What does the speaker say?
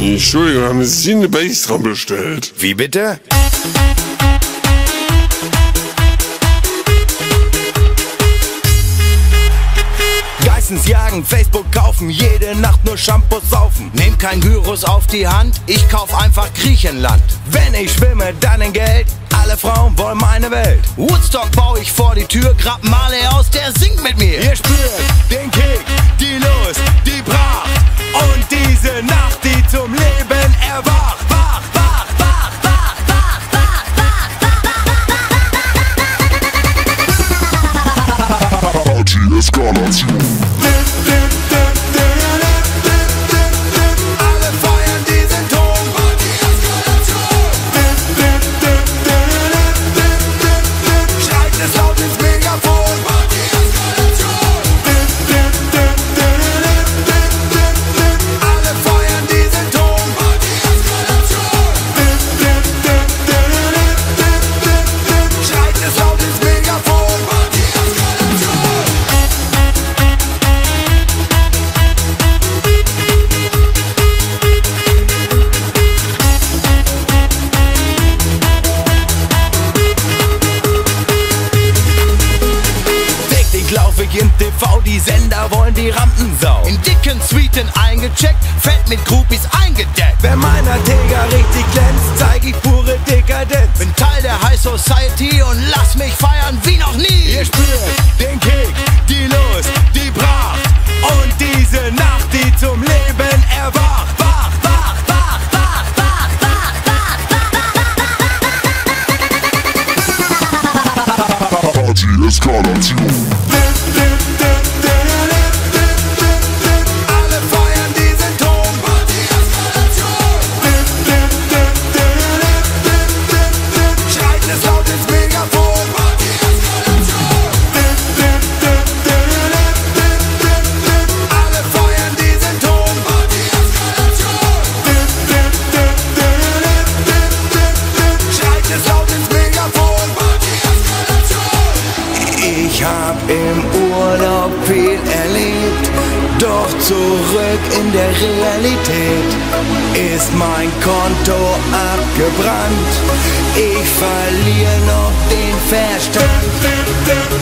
Entschuldigung, haben Sie eine Bassdrum bestellt? Wie bitte? Geissens jagen, Facebook kaufen, jede Nacht nur Shampoo saufen. Nehm kein Gyrus auf die Hand, ich kauf einfach Griechenland. Wenn ich schwimme, dann in Geld, alle Frauen wollen meine Welt. Woodstock baue ich vor die Tür, grab Marley aus, der singt mit mir. Galaxy. Ich im TV, die Sender wollen die Rampensau. In dicken Suiten eingecheckt, fett mit Groupies eingedeckt. Wenn meiner Tiger richtig glänzt, zeig ich pure Dekadenz. Bin Teil der High Society und lass mich feiern wie noch nie. Ihr spürt den Kick, die Lust, die Pracht und diese Nacht, die zum Leben erwacht. Wach, wach, wach, wach, wach, Urlaub viel erlebt, doch zurück in der Realität ist mein Konto abgebrannt. Ich verliere noch den Verstand.